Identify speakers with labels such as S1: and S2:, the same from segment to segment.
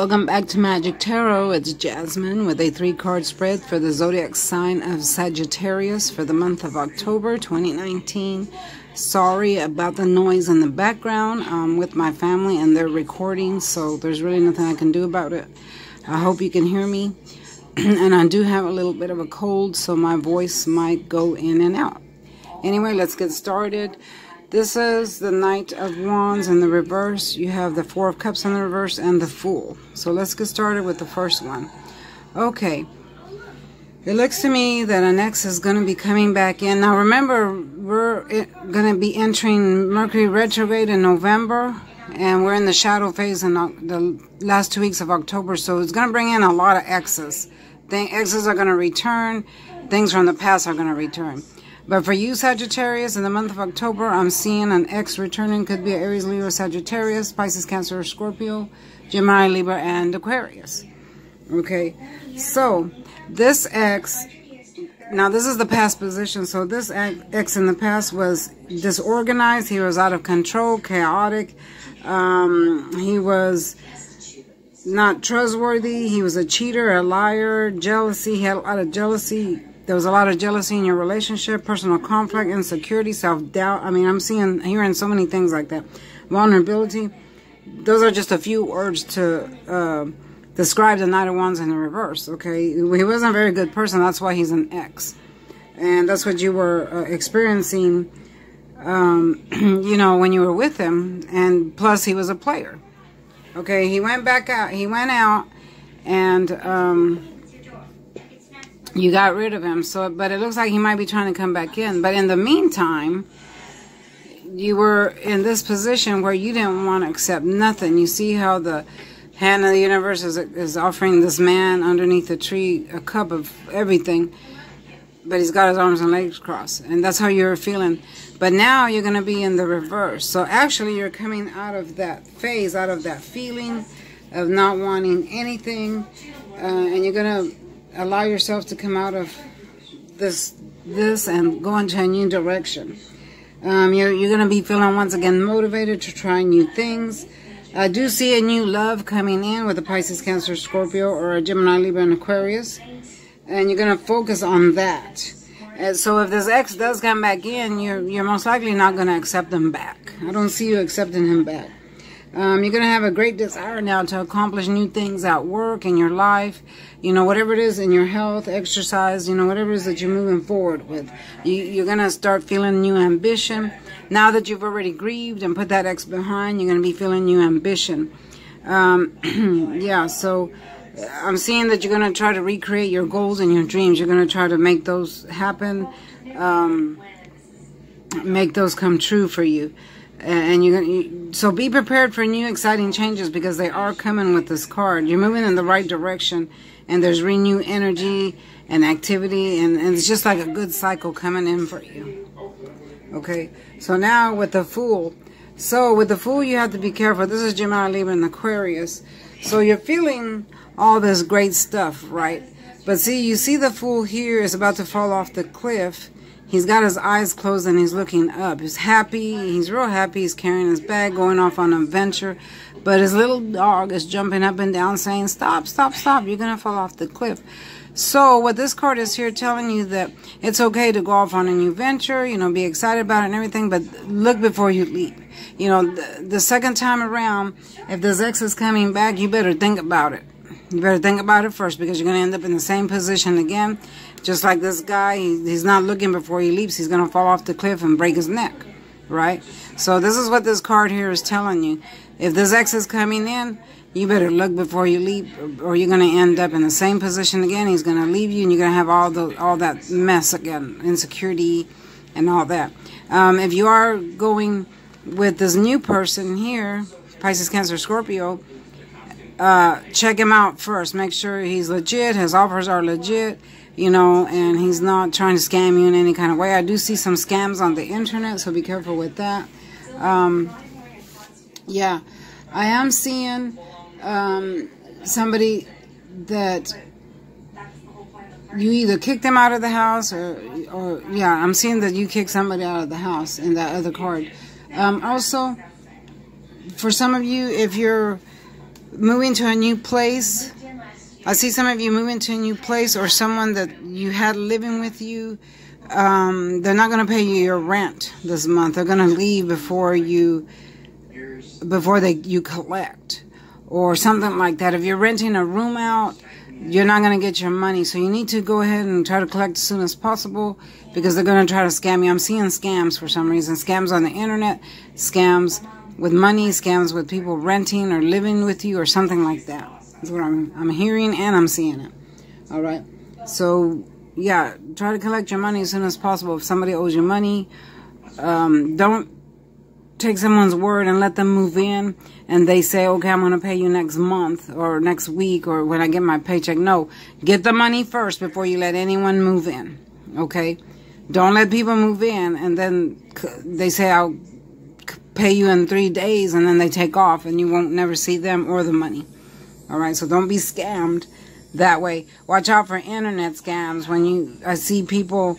S1: Welcome back to Magic Tarot. It's Jasmine with a three card spread for the zodiac sign of Sagittarius for the month of October 2019. Sorry about the noise in the background. I'm with my family and they're recording, so there's really nothing I can do about it. I hope you can hear me. and I do have a little bit of a cold, so my voice might go in and out. Anyway, let's get started. This is the Knight of Wands in the reverse. You have the Four of Cups in the reverse and the Fool. So let's get started with the first one. Okay. It looks to me that an ex is going to be coming back in. Now remember, we're going to be entering Mercury retrograde in November. And we're in the shadow phase in the last two weeks of October. So it's going to bring in a lot of X's. exes. Exes are going to return. Things from the past are going to return. But for you, Sagittarius, in the month of October, I'm seeing an ex returning. Could be Aries, Leo, Sagittarius, Pisces, Cancer, Scorpio, Gemini, Libra, and Aquarius. Okay, so this ex, now this is the past position. So this ex in the past was disorganized. He was out of control, chaotic. Um, he was not trustworthy. He was a cheater, a liar, jealousy. He had a lot of jealousy there was a lot of jealousy in your relationship, personal conflict, insecurity, self-doubt. I mean, I'm seeing, hearing so many things like that. Vulnerability. Those are just a few words to uh, describe the Knight of Wands in the reverse, okay? He wasn't a very good person. That's why he's an ex. And that's what you were uh, experiencing, um, you know, when you were with him. And plus, he was a player. Okay, he went back out. He went out and... Um, you got rid of him. So, but it looks like he might be trying to come back in. But in the meantime, you were in this position where you didn't want to accept nothing. You see how the hand of the universe is, is offering this man underneath the tree a cup of everything, but he's got his arms and legs crossed. And that's how you're feeling. But now you're going to be in the reverse. So actually, you're coming out of that phase, out of that feeling of not wanting anything. Uh, and you're going to allow yourself to come out of this this and go into a new direction. Um, you're you're going to be feeling once again motivated to try new things. I do see a new love coming in with a Pisces, Cancer, Scorpio, or a Gemini, Libra, and Aquarius. And you're going to focus on that. And so if this ex does come back in, you're, you're most likely not going to accept him back. I don't see you accepting him back. Um, you're going to have a great desire now to accomplish new things at work, in your life, you know, whatever it is in your health, exercise, you know, whatever it is that you're moving forward with. You, you're going to start feeling new ambition. Now that you've already grieved and put that ex behind, you're going to be feeling new ambition. Um, yeah, so uh, I'm seeing that you're going to try to recreate your goals and your dreams. You're going to try to make those happen, um, make those come true for you and you're gonna so be prepared for new exciting changes because they are coming with this card. You're moving in the right direction and there's renewed energy and activity and, and it's just like a good cycle coming in for you. Okay? So now with the fool. So with the fool you have to be careful. This is Gemini Libra and Aquarius. So you're feeling all this great stuff right but see you see the fool here is about to fall off the cliff He's got his eyes closed and he's looking up. He's happy. He's real happy. He's carrying his bag, going off on an adventure. But his little dog is jumping up and down saying, stop, stop, stop. You're going to fall off the cliff. So what this card is here telling you that it's okay to go off on a new venture, you know, be excited about it and everything, but look before you leap. You know, the, the second time around, if this ex is coming back, you better think about it. You better think about it first because you're going to end up in the same position again. Just like this guy, he, he's not looking before he leaps. He's going to fall off the cliff and break his neck, right? So this is what this card here is telling you. If this ex is coming in, you better look before you leap or you're going to end up in the same position again. He's going to leave you and you're going to have all the all that mess again, insecurity and all that. Um, if you are going with this new person here, Pisces, Cancer, Scorpio, uh, check him out first. Make sure he's legit. His offers are legit, you know, and he's not trying to scam you in any kind of way. I do see some scams on the internet, so be careful with that. Um, yeah, I am seeing um, somebody that you either kick them out of the house or, or yeah, I'm seeing that you kick somebody out of the house in that other card. Um, also, for some of you, if you're moving to a new place. I see some of you moving to a new place or someone that you had living with you. Um, they're not going to pay you your rent this month. They're going to leave before you before they you collect or something like that. If you're renting a room out, you're not going to get your money. So you need to go ahead and try to collect as soon as possible because they're going to try to scam you. I'm seeing scams for some reason. Scams on the internet, scams with money, scams with people renting or living with you or something like that. That's what I'm, I'm hearing and I'm seeing it. All right. So, yeah, try to collect your money as soon as possible. If somebody owes you money, um, don't take someone's word and let them move in and they say, okay, I'm going to pay you next month or next week or when I get my paycheck. No, get the money first before you let anyone move in. Okay. Don't let people move in and then they say, I'll pay you in three days and then they take off and you won't never see them or the money. All right, so don't be scammed that way. Watch out for internet scams when you I see people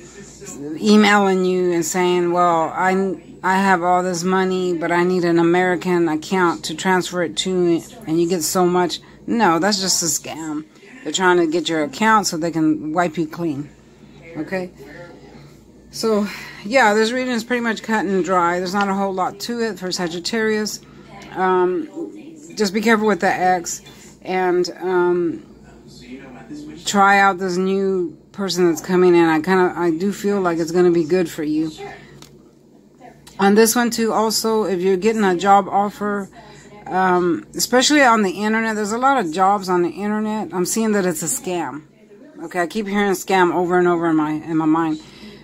S1: emailing you and saying, "Well, I I have all this money, but I need an American account to transfer it to and you get so much." No, that's just a scam. They're trying to get your account so they can wipe you clean. Okay? So, yeah, this reading is pretty much cut and dry. There's not a whole lot to it for Sagittarius. Um, just be careful with the ex and um, try out this new person that's coming in. I kind of, I do feel like it's going to be good for you. On this one too, also, if you're getting a job offer, um, especially on the internet, there's a lot of jobs on the internet. I'm seeing that it's a scam. Okay, I keep hearing scam over and over in my in my mind.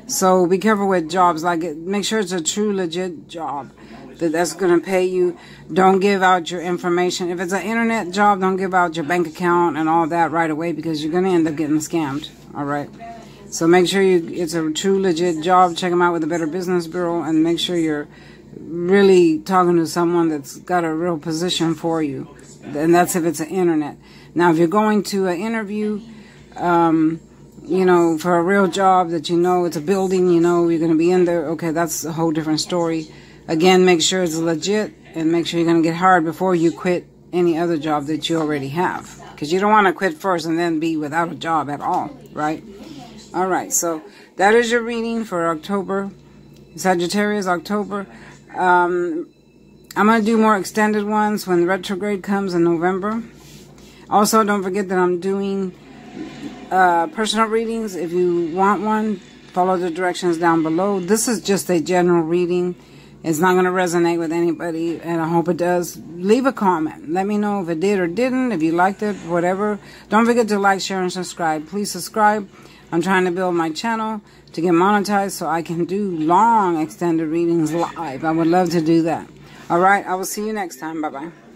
S1: So be careful with jobs. Like, make sure it's a true, legit job that that's going to pay you. Don't give out your information. If it's an internet job, don't give out your bank account and all that right away because you're going to end up getting scammed. All right. So make sure you it's a true, legit job. Check them out with the Better Business Bureau and make sure you're really talking to someone that's got a real position for you. And that's if it's an internet. Now, if you're going to an interview, um, you know, for a real job that you know it's a building, you know, you're going to be in there, okay, that's a whole different story. Again, make sure it's legit and make sure you're going to get hired before you quit any other job that you already have. Because you don't want to quit first and then be without a job at all, right? All right, so that is your reading for October, Sagittarius, October. Um, I'm going to do more extended ones when retrograde comes in November. Also, don't forget that I'm doing uh, personal readings. If you want one, follow the directions down below. This is just a general reading. It's not going to resonate with anybody, and I hope it does. Leave a comment. Let me know if it did or didn't, if you liked it, whatever. Don't forget to like, share, and subscribe. Please subscribe. I'm trying to build my channel to get monetized so I can do long extended readings live. I would love to do that. All right, I will see you next time. Bye-bye.